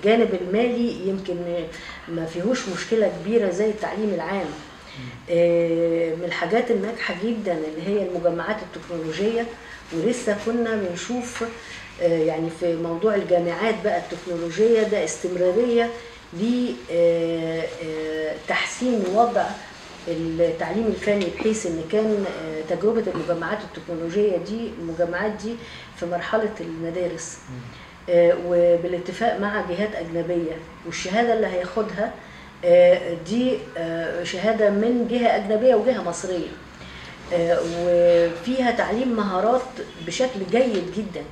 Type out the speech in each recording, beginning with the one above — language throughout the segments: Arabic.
الجانب المالي يمكن ما فيهوش مشكلة كبيرة زي التعليم العام. آه، من الحاجات الناجحة جدا اللي هي المجمعات التكنولوجية ولسه كنا بنشوف آه، يعني في موضوع الجامعات بقى التكنولوجية ده استمرارية لتحسين وضع التعليم الفني بحيث إن كان آه، تجربة المجمعات التكنولوجية دي المجمعات دي في مرحلة المدارس. آه، وبالاتفاق مع جهات أجنبية. والشهادة اللي هياخدها آه، دي آه، شهادة من جهة أجنبية وجهة مصرية. آه، وفيها تعليم مهارات بشكل جيد جدا.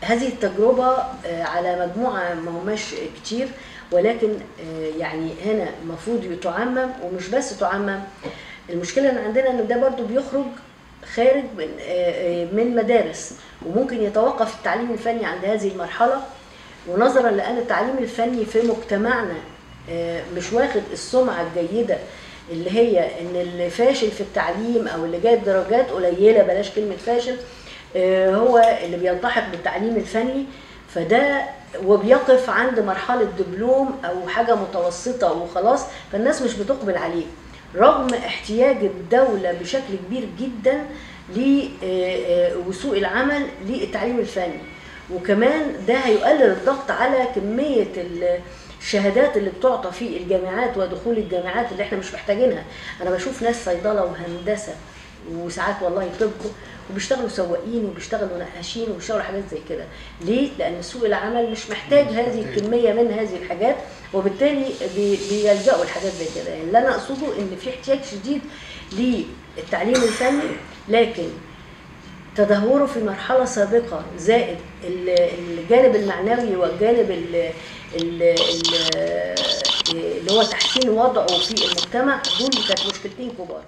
هذه التجربة آه، على مجموعة ما هماش كتير ولكن آه، يعني هنا المفروض تعمم ومش بس تعمم. المشكلة إن عندنا إن ده برضو بيخرج خارج من آه، آه، من مدارس وممكن يتوقف التعليم الفني عند هذه المرحلة. ونظرا لأن التعليم الفني في مجتمعنا آه، مش واخد السمعة الجيدة اللي هي إن اللي فاشل في التعليم أو اللي جايب درجات قليلة بلاش كلمة فاشل هو اللي بيلتحق بالتعليم الفني. فده وبيقف عند مرحلة دبلوم أو حاجة متوسطة وخلاص فالناس مش بتقبل عليه. رغم احتياج الدولة بشكل كبير جدا لسوق العمل للتعليم الفني. وكمان ده هيقلل الضغط على كمية الشهادات اللي بتعطى في الجامعات ودخول الجامعات اللي إحنا مش محتاجينها. أنا بشوف ناس صيدلة وهندسة وساعات والله طب وبيشتغلوا سواقين وبيشتغلوا نقاشين وبيشتغلوا حاجات زي كده. ليه؟ لأن سوق العمل مش محتاج هذه الكمية من هذه الحاجات وبالتالي بي- بيلجأوا لحاجات زي كده. يعني اللي أنا أقصده إن في احتياج شديد للتعليم الفني لكن تدهوره في مرحلة سابقة زائد ال- الجانب المعنوي والجانب ال- ال- ال- اللي هو تحسين وضعه في المجتمع دول كانت مشكلتين كبار.